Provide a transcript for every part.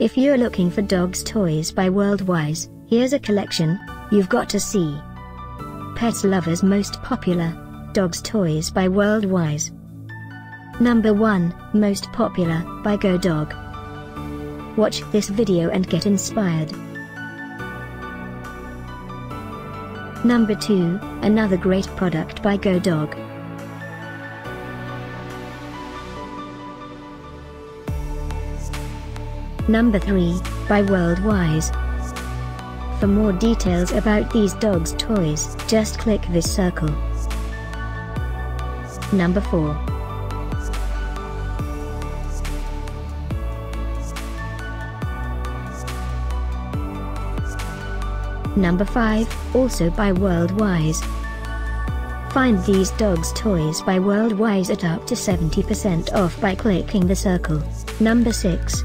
If you're looking for dogs toys by Worldwise, here's a collection you've got to see. Pets Lovers Most Popular Dogs Toys by Worldwise. Number 1 Most Popular by Go Dog. Watch this video and get inspired. Number 2 Another great product by Go Dog. Number 3, by Worldwise. For more details about these dogs' toys, just click this circle. Number 4. Number 5, also by Worldwise. Find these dogs' toys by Worldwise at up to 70% off by clicking the circle. Number 6.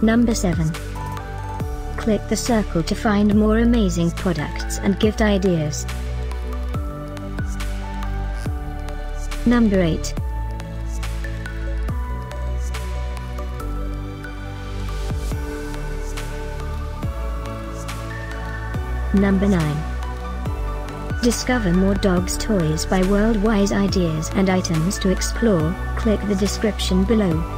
Number 7. Click the circle to find more amazing products and gift ideas. Number 8. Number 9. Discover more dogs toys by Worldwise ideas and items to explore, click the description below.